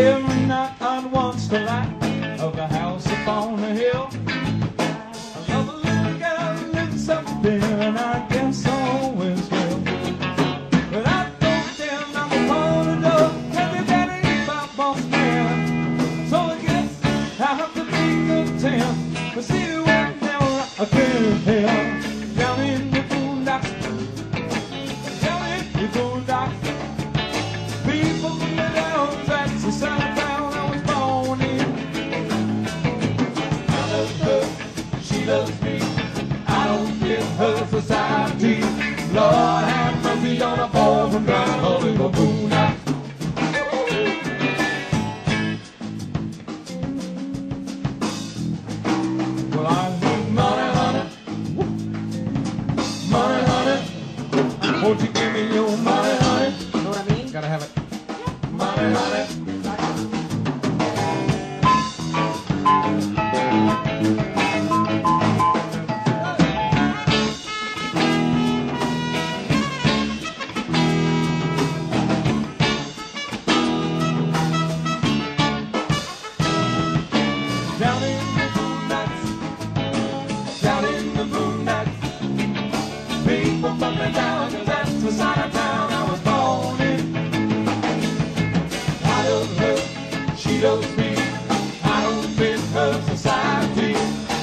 Every night I'd watch the light of the house upon the hill. Her society. Lord have mercy on a boy from down the boondocks. Well, I need money, honey. Money, honey. Won't you give me your money, honey? You Know what I mean? Gotta have it. Money, honey.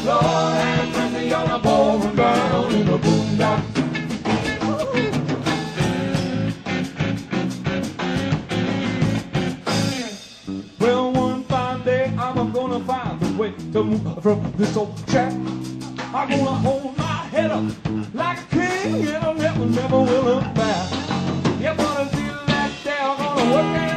Lord have mercy on a boy from down in the boondocks. Well, one fine day I'm gonna find a way to move from this old shack. I'm gonna hold my head up like a king and I'll never, never will look back. You're gonna feel that day I'm gonna work and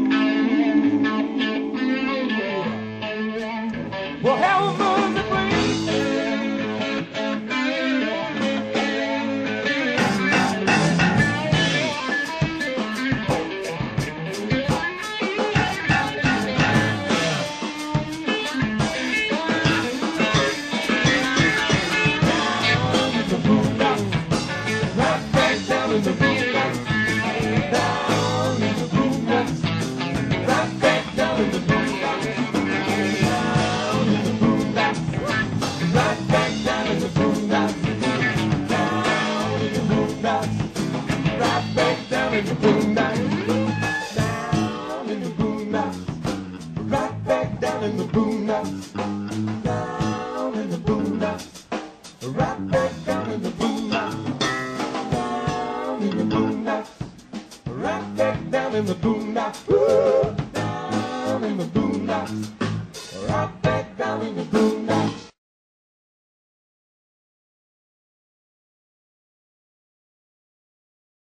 down down in the boondocks, Ooh, down in the boondocks, right